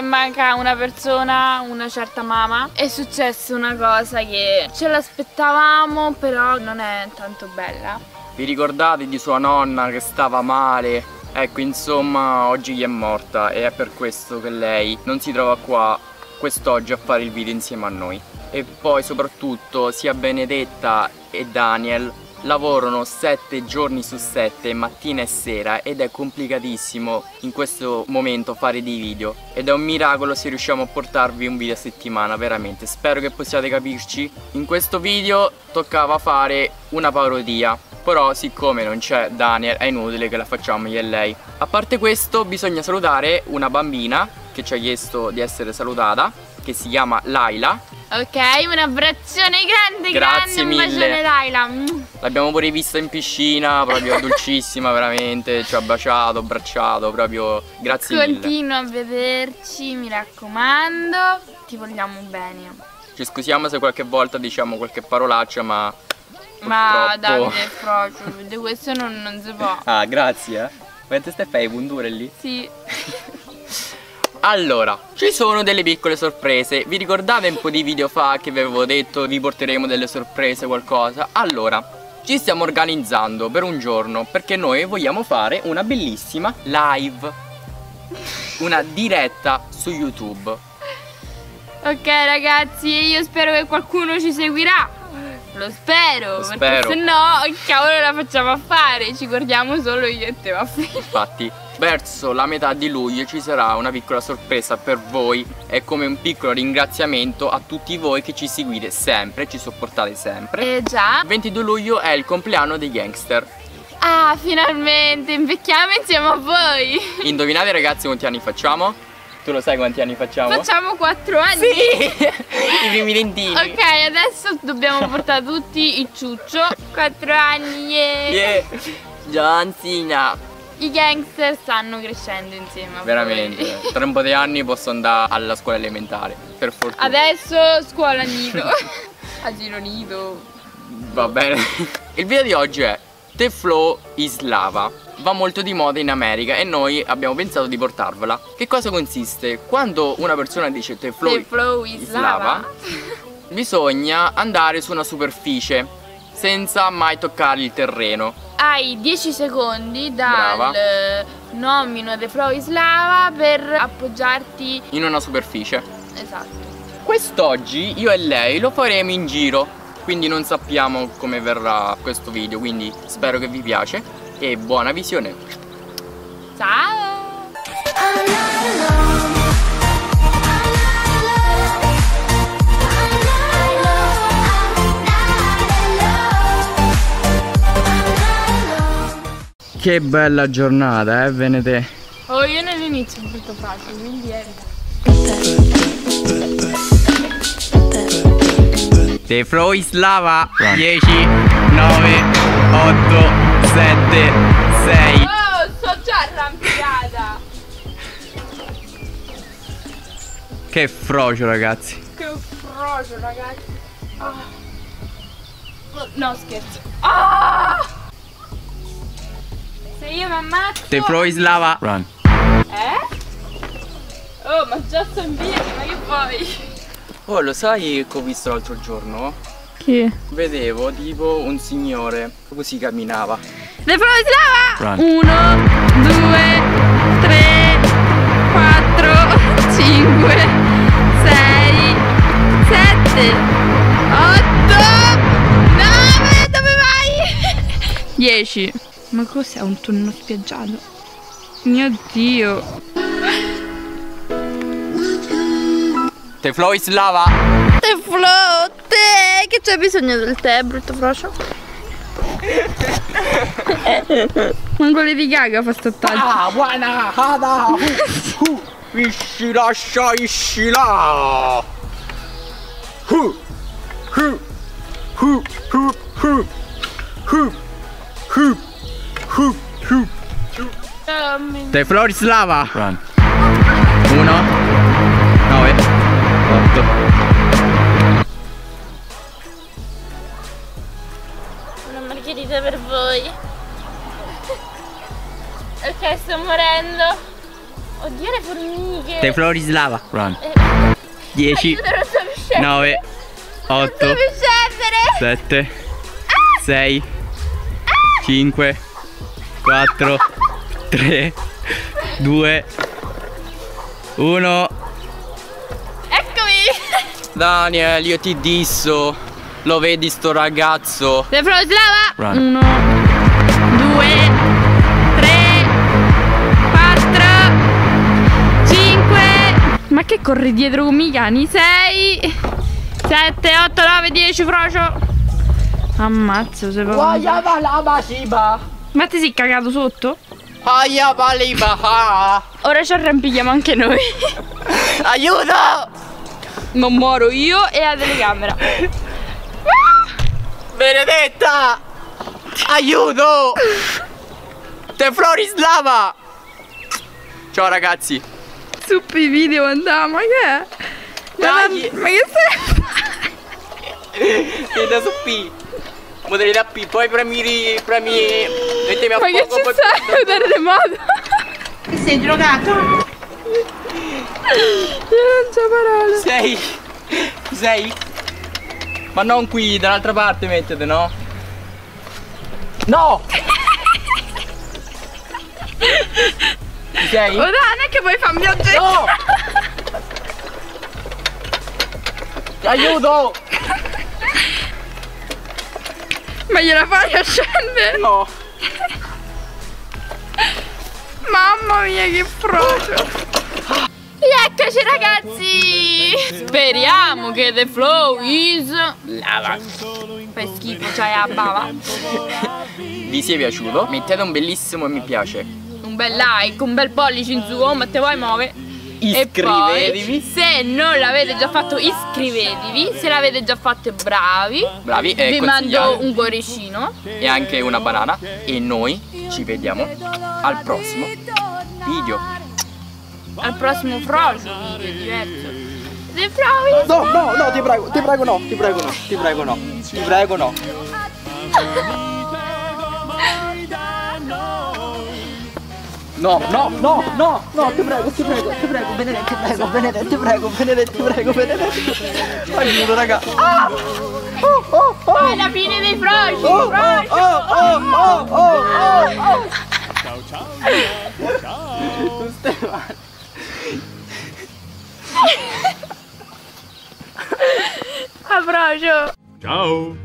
che manca una persona, una certa mamma. È successa una cosa che ce l'aspettavamo, però non è tanto bella. Vi ricordate di sua nonna che stava male? Ecco, insomma, oggi gli è morta e è per questo che lei non si trova qua quest'oggi a fare il video insieme a noi. E poi soprattutto sia Benedetta e Daniel lavorano 7 giorni su 7 mattina e sera ed è complicatissimo in questo momento fare dei video. Ed è un miracolo se riusciamo a portarvi un video a settimana veramente. Spero che possiate capirci. In questo video toccava fare una parodia però siccome non c'è Daniel è inutile che la facciamo io e lei. A parte questo bisogna salutare una bambina che ci ha chiesto di essere salutata che si chiama Laila. Ok, un abbraccione grande, Grazie grande, un mille. bacione Laila. L'abbiamo pure vista in piscina, proprio dolcissima veramente, ci ha baciato, abbracciato, proprio grazie mille. Continua a vederci, mi raccomando. Ti vogliamo bene. Ci scusiamo se qualche volta diciamo qualche parolaccia, ma Ma purtroppo... Davide frocio, di questo non, non si può. Ah, grazie. eh. Quante ste fai punture lì? Sì. Allora, ci sono delle piccole sorprese. Vi ricordate un po' di video fa che vi avevo detto vi porteremo delle sorprese, qualcosa? Allora, ci stiamo organizzando per un giorno perché noi vogliamo fare una bellissima live. Una diretta su YouTube. Ok ragazzi, io spero che qualcuno ci seguirà. Lo spero, Lo perché spero. se no, che cavolo la facciamo a fare? Ci guardiamo solo io e te, va. Infatti, verso la metà di luglio ci sarà una piccola sorpresa per voi e come un piccolo ringraziamento a tutti voi che ci seguite sempre, ci sopportate sempre. Eh già. Il 22 luglio è il compleanno dei gangster. Ah, finalmente, invecchiamo insieme a voi. Indovinate ragazzi quanti anni facciamo? Tu lo sai quanti anni facciamo? Facciamo 4 anni. I primi dentini. Ok, adesso dobbiamo portare tutti il ciuccio. 4 anni, yeah. Yeah. John Cena. I gangster stanno crescendo insieme a Veramente. Tra un po' di anni posso andare alla scuola elementare. Per fortuna. Adesso scuola nido. Asilo nido. Va bene. Il video di oggi è The Flow is Lava. Va molto di moda in America e noi abbiamo pensato di portarvela. Che cosa consiste? Quando una persona dice The Flow, The flow is, is lava. bisogna andare su una superficie senza mai toccare il terreno. Hai 10 secondi Brava. dal eh, nomino The flow is lava per appoggiarti. In una superficie. Esatto. Quest'oggi io e lei lo faremo in giro. Quindi non sappiamo come verrà questo video. Quindi spero che vi piace. E buona visione. Ciao! Che bella giornata, eh, Venete? Oh, io non inizio brutto facile, quindi evita. The flow is lava 10 9 8 7 6 Oh, sto già arrampicata! Che frocio ragazzi Che frocio, ragazzi! Ah. No, scherzo. Ah! Se io mi ammazzo... The flow is lava Run Eh? Oh, ma già sto in piedi, ma che vuoi? Oh lo sai che ho visto l'altro giorno? Chi? Vedevo tipo un signore Così camminava Le prove di lava! Run. Uno, due, tre, quattro, cinque, sei, sette, otto, nove, dove vai? Dieci. Ma cos'è un tonno spiaggiato? Mio dio. The flow is lava Te flotte! Che c'è bisogno del tè, brutto frocio? Manco Lady Gaga fa sto taglio. Ah buona hada Hu Ishi lascia ishi la Hu Hu Hu Hu Hu Hu Hu Hu Hu The floor is 8 Una margherita per voi. Ok, sto morendo. Oddio le formiche. Te Florislava. Run. Eh, 10, aiuto, non sto riuscendo. 9, Non 8, sto riuscendo. 7, 6, 5, 4, 3, 2, 1. Daniel, io ti disso. Lo vedi sto ragazzo? Le. Run. Uno, due, tre, quattro, cinque. Ma che corri dietro come i cani? Sei, sette, otto, nove, dieci, frocio. Ammazzo, sei proprio... Ma ti sei cagato sotto? Baliba. Ora ci arrampichiamo anche noi. Aiuto! Non muoro io e la telecamera. Benedetta! Aiuto! Te Florislava! Ciao ragazzi! Suppi video andiamo, ma che è? Ma, Dai. ma che sei? Vieni su P! Modalità P, poi premi, premi, mettimi a Ma che fuoco. ci poi- sei? Un terremoto. Sei drogato? Non c'ho parole. Sei? Sei? Ma non qui, dall'altra parte mettete, no? No! Ci sei? Dai, non è che puoi farmi piangere. No! Aiuto! Ma gliela fai a scendere? No! Mamma mia, che frocio. Eccoci ragazzi! Speriamo che The Flow is lava. Fai schifo, c'hai la bava. Vi sia piaciuto? Mettete un bellissimo mi piace. Un bel like, un bel pollice in su, come te vuoi muove. E poi, Iscrivetevi. se non l'avete già fatto, iscrivetevi. Se l'avete già fatto, bravi. Bravi e Vi mando un cuoricino. e anche una banana e noi ci vediamo al prossimo video. Al prossimo video diverso. No, no, no, ti prego, ti prego no, ti prego no, ti prego no, ti prego no. No, no, no, no, no, ti prego, ti prego, ti prego, Benedetto, ti prego, Benedetto, ti prego, Benedetto, ti prego, Benedetto. Aiuto, raga. Ah! Oh, oh, oh, Poi la fine dei froci. oh, oh, oh, oh, oh, Ciao!